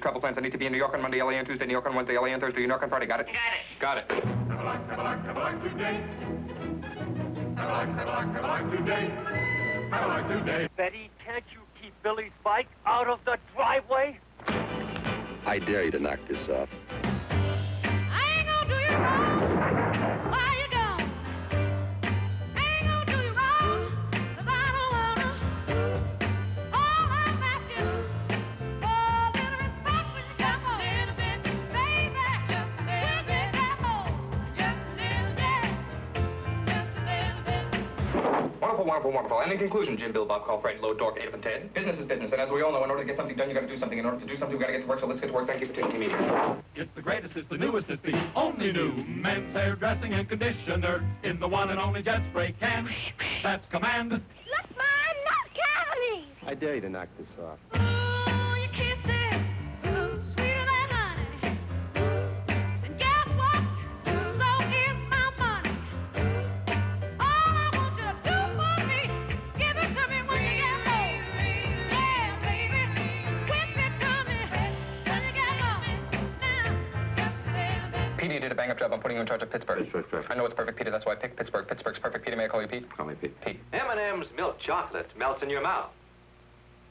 travel plans. I need to be in New York on Monday, LA on Tuesday, New York on Wednesday, LA on Thursday, New York on Friday. Got it? Got it. Got it. Have a like, have a like, have a like today. Have a like, have a like, have a like today. Have a like today. Betty, can't you keep Billy's bike out of the driveway? I dare you to knock this off. I ain't gonna do you Wonderful, wonderful, wonderful. And in conclusion, Jim, Bill, Bob, Carl, Fred, Load, Dork, Ape, and Ted. Business is business, and as we all know, in order to get something done, you got to do something. In order to do something, we got to get to work. So let's get to work. Thank you for taking me. It's the greatest, it's the newest, it's the only new men's hairdressing and conditioner in the one and only jet spray can. That's command. Look, Mom, not Cavalies. I dare you to knock this off. You did a bang-up job. I'm putting you in charge of Pittsburgh. Pittsburgh traffic. I know it's perfect, Peter. That's why I picked Pittsburgh. Pittsburgh's perfect. Peter, may I call you Pete? Call me Pete. Pete. M&M's milk chocolate melts in your mouth,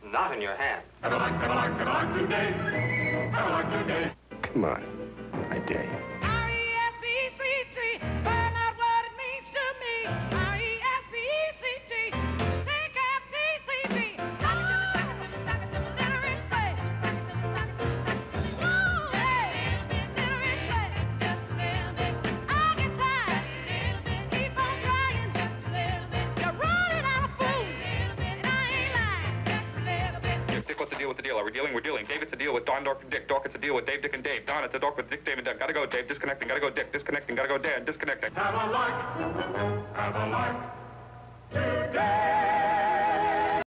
not in your hand. Have a like, have a like, have a like today. Have a like today. Come on. I dare Dick, what's the deal with the deal? Are we dealing? We're dealing. Dave, it's a deal with Don, Dork, and Dick. Dork, it's a deal with Dave, Dick, and Dave. Don, it's a Dork with Dick, Dave, and Dick. Gotta go, Dave. Disconnecting. Gotta go, Dick. Disconnecting. Gotta go, Dan. Disconnecting. Have a like, have a like today.